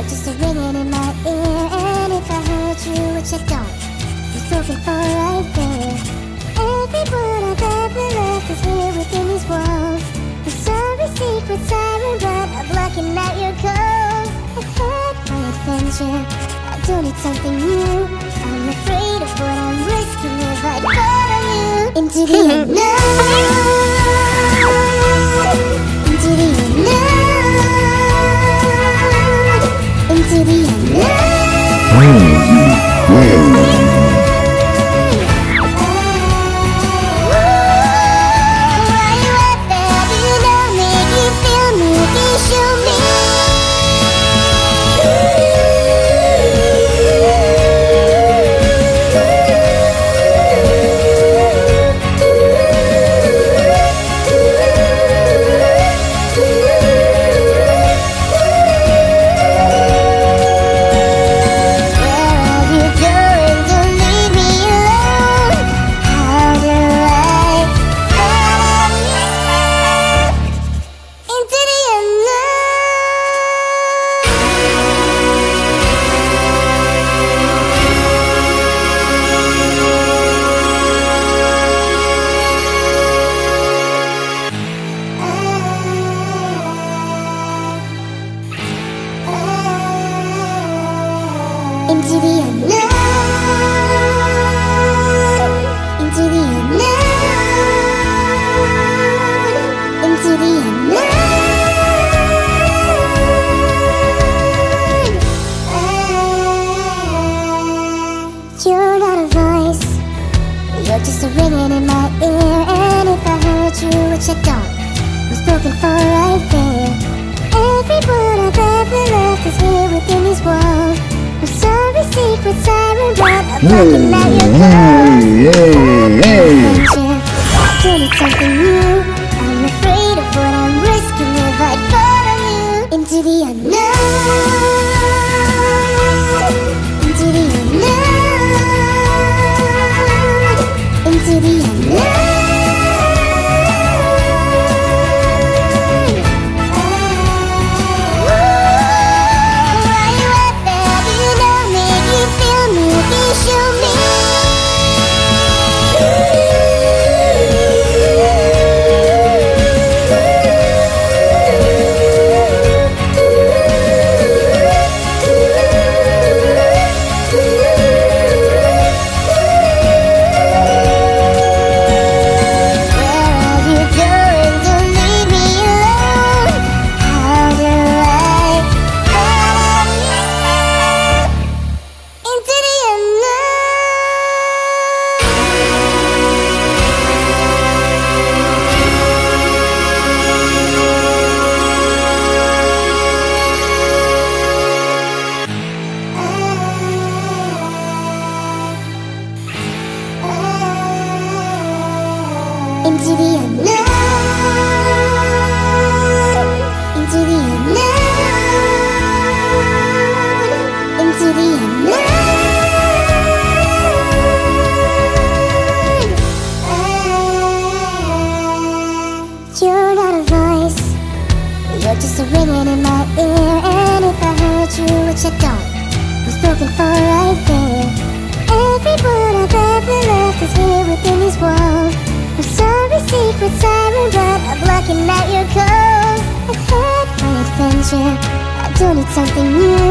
You're just a ringing in my ear And if I hurt you, which I don't You're spoken for right there Everyone I've ever left is here within these walls The sorry secret siren but I'm blocking out your calls I've had my adventure I do need something new I'm afraid of what I'm risking If I follow you into the unknown Hmm. what you don't was broken for a veil Everyone I've ever loved is here within these walls I'm sorry secret I rewrote I'm looking at your face. close Hey, hey, hey. Turn it something new. Ringing in my ear. And if I heard you, which I don't, I'm spoken for right there. Everyone I've ever loved is here within these walls. I'm sorry, secret siren, but I'm blocking out your calls. I've had my adventure. I don't need something new.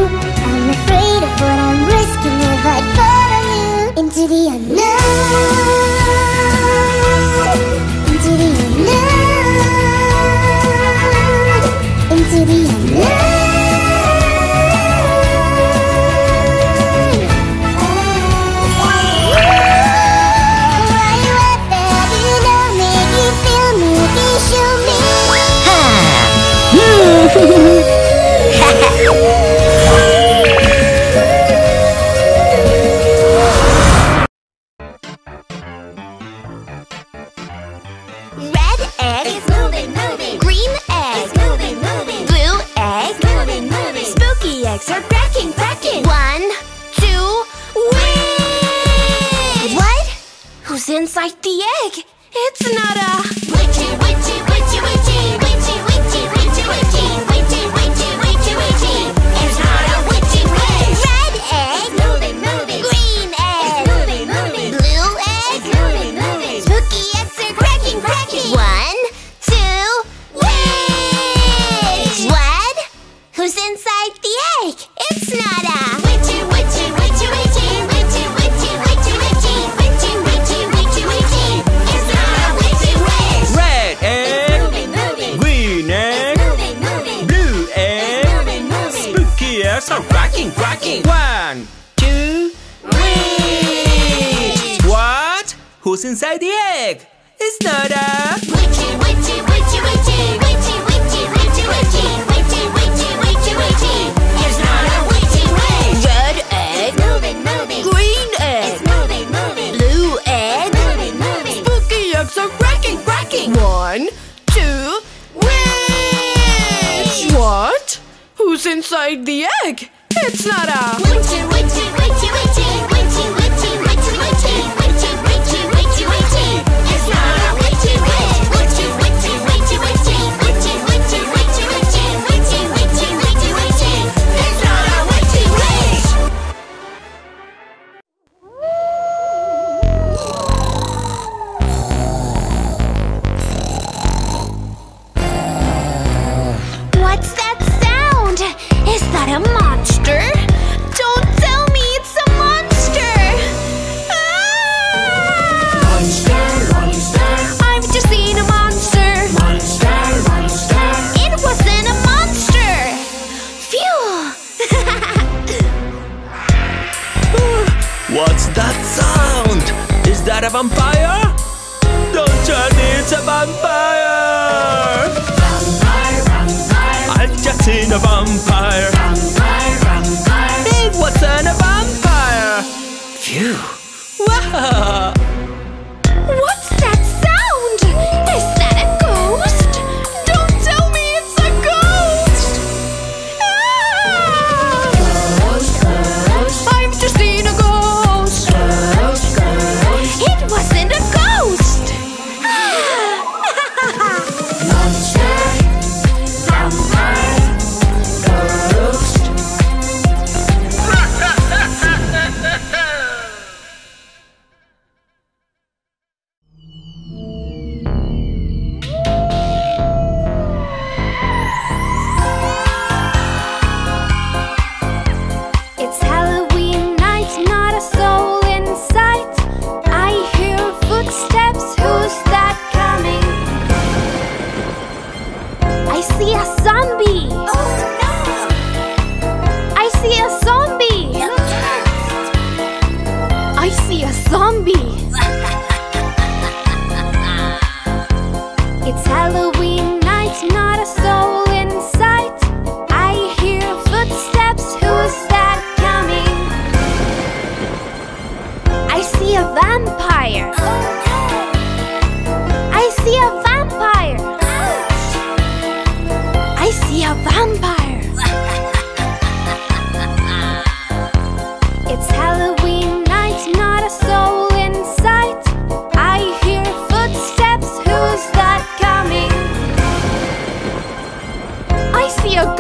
I'm afraid of what I'm risking if I follow you into the unknown. Who's inside the egg? It's not a One, two, three. What? Who's inside the egg? It's not a witchy, witchy, witchy, witchy, witchy, witchy, witchy, witchy, witchy, witchy, witchy, witchy. It's not a witchy witch. Red egg. Moving, moving. Green egg. Moving, moving. Blue egg. Moving, moving. Spooky eggs are cracking, cracking. One. What? Who's inside the egg? It's not a. witchy, witchy. vampire? Don't you need a vampire? Vampire, vampire. I just seen a vampire. Vampire, vampire. It wasn't a vampire. Phew. Wow.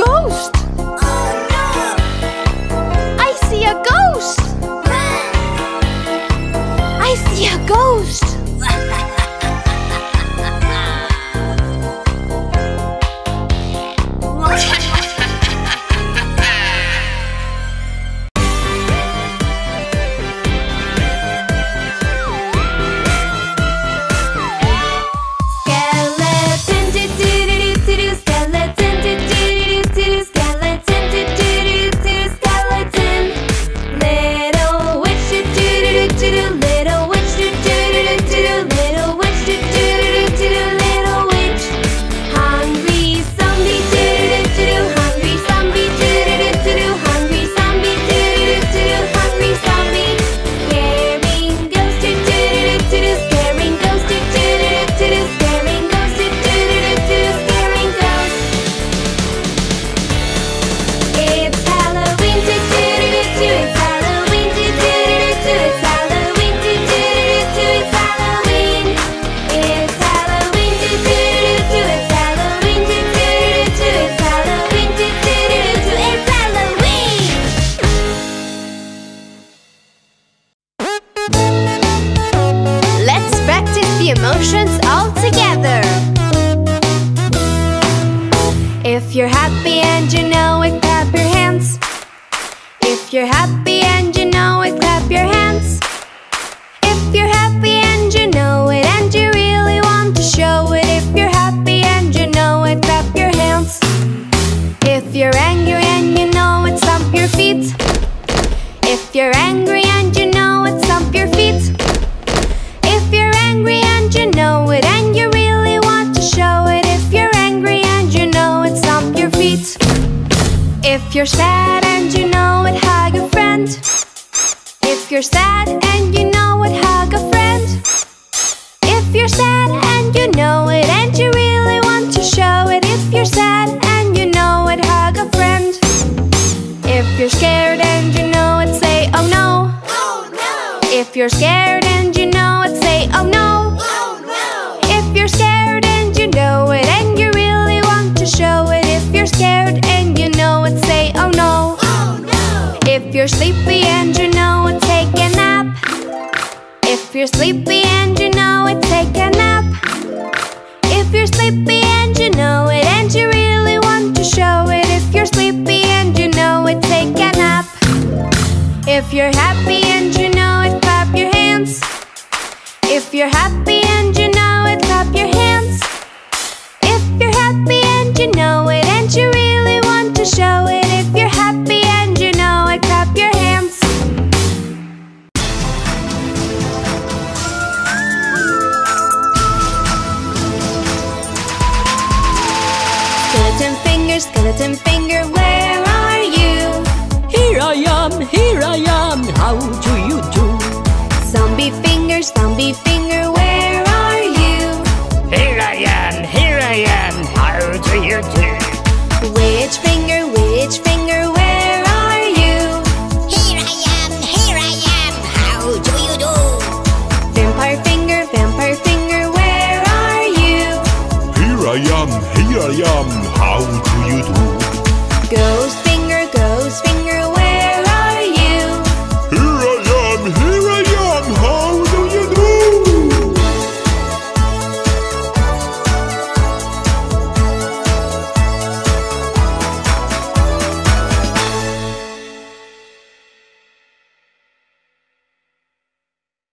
ghost! Oh no! I see a ghost! Run! I see a ghost! If you're sad and you know it, hug a friend. If you're sad and you know it and you really want to show it, if you're sad and you know it, hug a friend. If you're scared and you know it, say oh no. Oh, if you're scared If you're happy and you know it, clap your hands. If you're happy and you know it and you really want to show it, if you're happy and you know it, clap your hands. Skeleton finger, skeleton finger, where are you? Here I am, here I am, how do you do? Zombie finger, zombie finger, where are you? Here I am, here I am, how do you do? Witch finger, witch finger, where are you? Here I am, here I am, how do you do? Vampire finger, vampire finger, where are you? Here I am, here I am, how